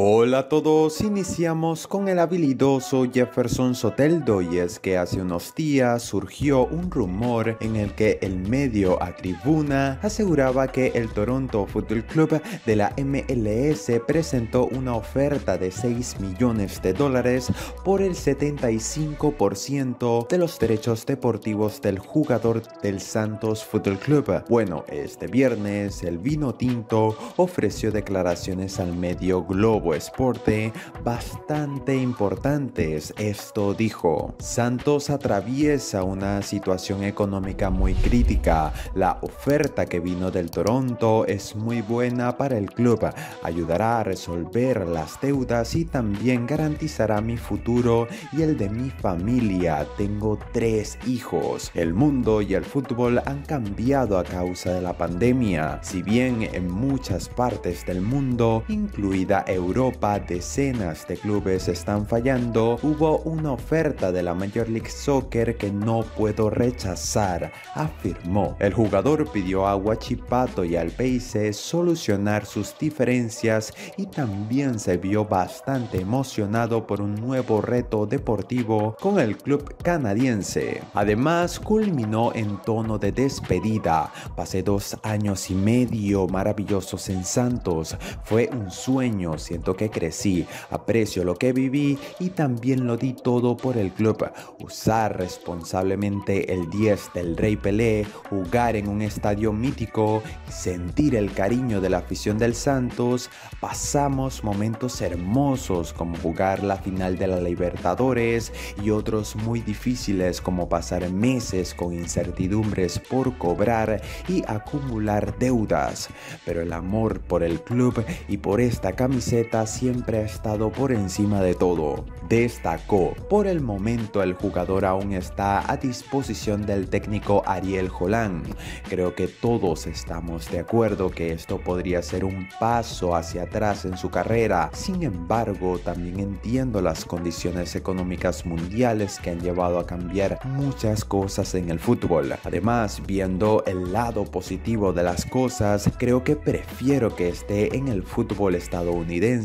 Hola a todos, iniciamos con el habilidoso Jefferson Soteldo y es que hace unos días surgió un rumor en el que el medio a tribuna aseguraba que el Toronto Football Club de la MLS presentó una oferta de 6 millones de dólares por el 75% de los derechos deportivos del jugador del Santos Football Club. Bueno, este viernes el vino tinto ofreció declaraciones al medio Globo Esporte bastante importantes. Esto dijo, Santos atraviesa una situación económica muy crítica. La oferta que vino del Toronto es muy buena para el club. Ayudará a resolver las deudas y también garantizará mi futuro y el de mi familia. Tengo tres hijos. El mundo y el fútbol han cambiado a causa de la pandemia. Si bien en muchas partes del mundo, incluida Europa, Europa decenas de clubes están fallando, hubo una oferta de la Major League Soccer que no puedo rechazar, afirmó. El jugador pidió a Huachipato y al PIC solucionar sus diferencias y también se vio bastante emocionado por un nuevo reto deportivo con el club canadiense. Además, culminó en tono de despedida. Pasé dos años y medio maravillosos en Santos. Fue un sueño, que crecí, aprecio lo que viví y también lo di todo por el club. Usar responsablemente el 10 del Rey Pelé, jugar en un estadio mítico sentir el cariño de la afición del Santos, pasamos momentos hermosos como jugar la final de la Libertadores y otros muy difíciles como pasar meses con incertidumbres por cobrar y acumular deudas. Pero el amor por el club y por esta camiseta siempre ha estado por encima de todo. Destacó, por el momento el jugador aún está a disposición del técnico Ariel Jolán. Creo que todos estamos de acuerdo que esto podría ser un paso hacia atrás en su carrera. Sin embargo, también entiendo las condiciones económicas mundiales que han llevado a cambiar muchas cosas en el fútbol. Además, viendo el lado positivo de las cosas, creo que prefiero que esté en el fútbol estadounidense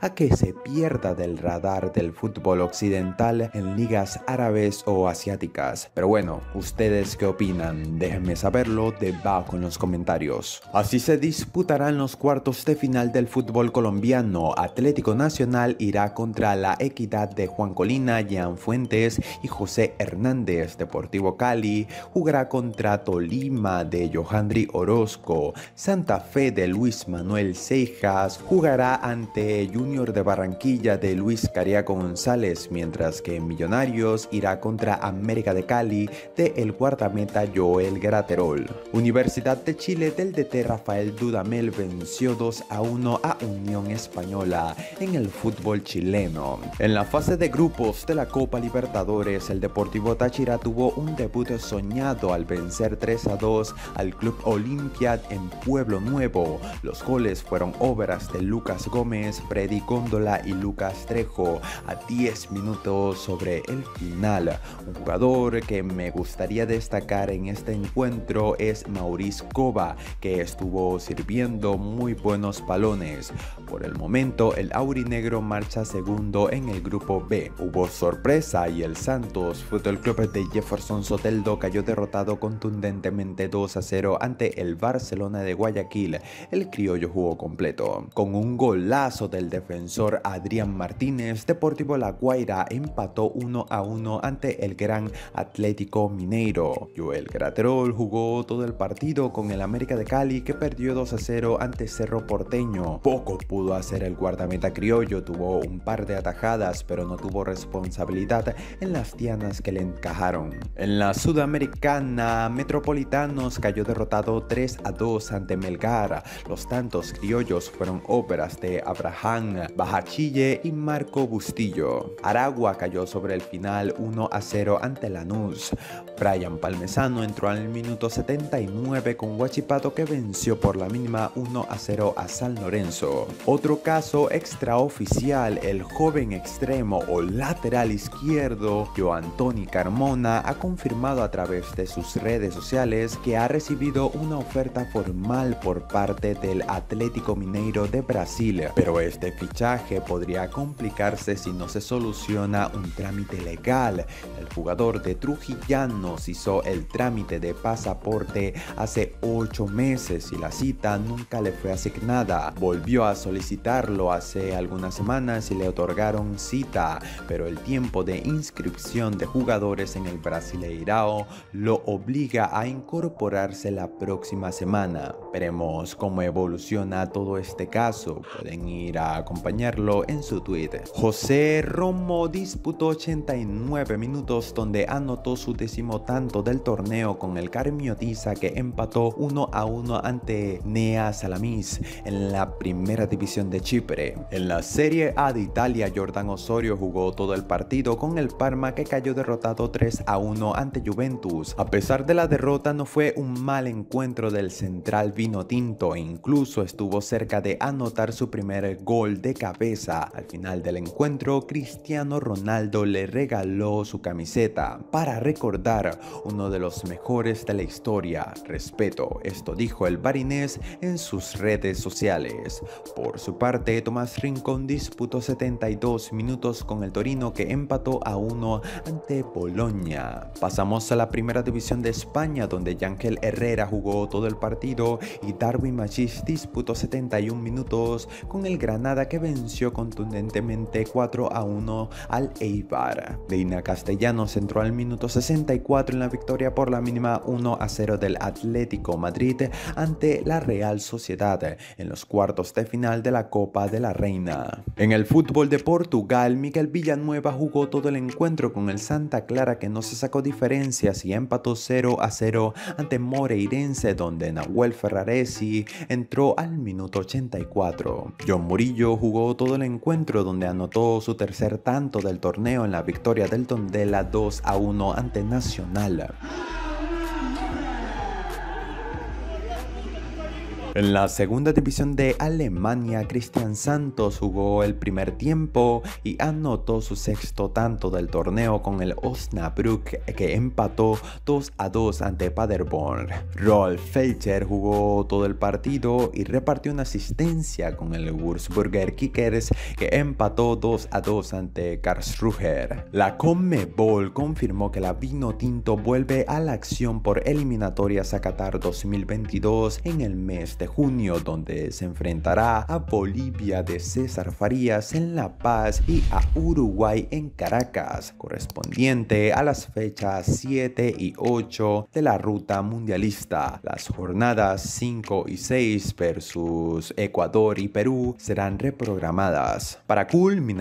a que se pierda del radar del fútbol occidental en ligas árabes o asiáticas. Pero bueno, ¿ustedes qué opinan? Déjenme saberlo debajo en los comentarios. Así se disputarán los cuartos de final del fútbol colombiano. Atlético Nacional irá contra la Equidad de Juan Colina, Jean Fuentes y José Hernández. Deportivo Cali jugará contra Tolima de Johandri Orozco. Santa Fe de Luis Manuel Cejas jugará ante Junior de Barranquilla de Luis Cariaco González, mientras que Millonarios irá contra América de Cali de el guardameta Joel Graterol. Universidad de Chile del DT Rafael Dudamel venció 2 a 1 a Unión Española en el fútbol chileno. En la fase de grupos de la Copa Libertadores, el Deportivo Táchira tuvo un debut soñado al vencer 3 a 2 al Club Olimpia en Pueblo Nuevo. Los goles fueron obras de Lucas Gómez Freddy Góndola y Lucas Trejo a 10 minutos sobre el final. Un jugador que me gustaría destacar en este encuentro es Maurice Cova, que estuvo sirviendo muy buenos balones. Por el momento, el aurinegro marcha segundo en el grupo B. Hubo sorpresa y el Santos Fútbol Club de Jefferson Soteldo cayó derrotado contundentemente 2 a 0 ante el Barcelona de Guayaquil. El criollo jugó completo, con un golazo del defensor Adrián Martínez, Deportivo La Guaira empató 1 a 1 ante el Gran Atlético Mineiro. Joel Graterol jugó todo el partido con el América de Cali que perdió 2 a 0 ante Cerro Porteño. Poco pudo hacer el guardameta criollo, tuvo un par de atajadas pero no tuvo responsabilidad en las dianas que le encajaron. En la Sudamericana, Metropolitanos cayó derrotado 3 a 2 ante Melgar. Los tantos criollos fueron óperas de Abraham Bajachille y Marco Bustillo. Aragua cayó sobre el final 1 a 0 ante Lanús. Brian Palmesano entró al minuto 79 con Huachipato que venció por la mínima 1 a 0 a San Lorenzo. Otro caso extraoficial, el joven extremo o lateral izquierdo, Joantoni Carmona, ha confirmado a través de sus redes sociales que ha recibido una oferta formal por parte del Atlético Mineiro de Brasil, pero pero este fichaje podría complicarse si no se soluciona un trámite legal. El jugador de Trujillanos hizo el trámite de pasaporte hace 8 meses y la cita nunca le fue asignada. Volvió a solicitarlo hace algunas semanas y le otorgaron cita, pero el tiempo de inscripción de jugadores en el Brasileirao lo obliga a incorporarse la próxima semana. Veremos cómo evoluciona todo este caso. Pueden ir a acompañarlo en su Twitter. José Romo disputó 89 minutos donde anotó su décimo tanto del torneo con el Carmiotiza que empató 1 a 1 ante Nea Salamis en la primera división de Chipre. En la Serie A de Italia, Jordan Osorio jugó todo el partido con el Parma que cayó derrotado 3 a 1 ante Juventus. A pesar de la derrota no fue un mal encuentro del central vino tinto e incluso estuvo cerca de anotar su primer gol de cabeza. Al final del encuentro, Cristiano Ronaldo le regaló su camiseta para recordar uno de los mejores de la historia. Respeto, esto dijo el barinés en sus redes sociales. Por su parte, Tomás Rincón disputó 72 minutos con el Torino que empató a uno ante Boloña. Pasamos a la primera división de España donde Yangel Herrera jugó todo el partido y Darwin Machis disputó 71 minutos con Granada que venció contundentemente 4 a 1 al Eibar. Leina Castellanos entró al minuto 64 en la victoria por la mínima 1 a 0 del Atlético Madrid ante la Real Sociedad en los cuartos de final de la Copa de la Reina. En el fútbol de Portugal, Miguel Villanueva jugó todo el encuentro con el Santa Clara que no se sacó diferencias y empató 0 a 0 ante Moreirense donde Nahuel Ferraresi entró al minuto 84. John Murillo jugó todo el encuentro donde anotó su tercer tanto del torneo en la victoria del Tondela 2 a 1 ante Nacional. En la segunda división de Alemania, Cristian Santos jugó el primer tiempo y anotó su sexto tanto del torneo con el Osnabrück que empató 2 a 2 ante Paderborn. Rolf Felcher jugó todo el partido y repartió una asistencia con el Würzburger Kickers que empató 2 a 2 ante Karlsruher. La Conmebol confirmó que la Vino Tinto vuelve a la acción por eliminatorias a Qatar 2022 en el mes de junio donde se enfrentará a Bolivia de César Farías en La Paz y a Uruguay en Caracas, correspondiente a las fechas 7 y 8 de la ruta mundialista. Las jornadas 5 y 6 versus Ecuador y Perú serán reprogramadas para culminar